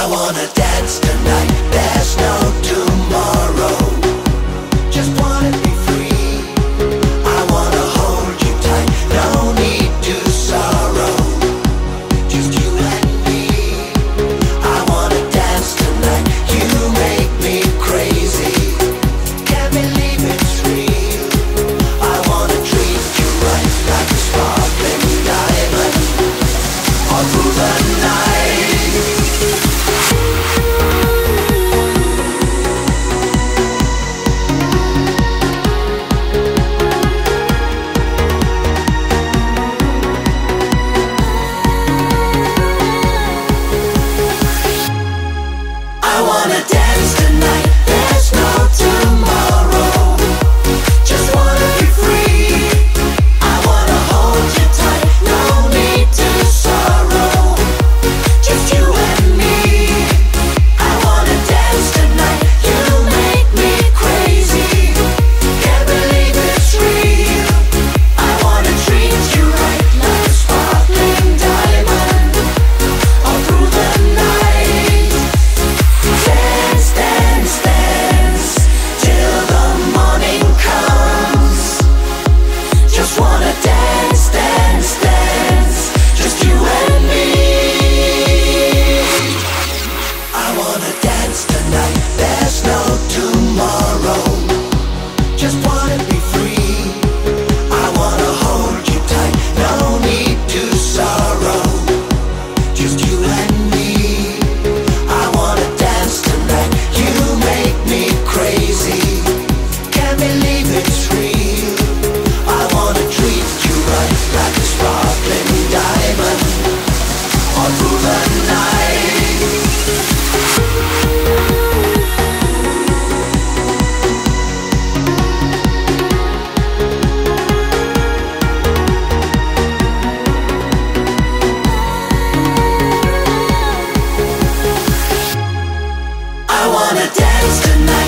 I wanna dance tonight, there's no tomorrow. Just wanna be free. I wanna hold you tight, no need to sorrow. Just you and me. I wanna dance tonight, you make me crazy. Can't believe it's real. I wanna treat you right, like a sparkling diamond. All through the night. I wanna dance. matters tonight.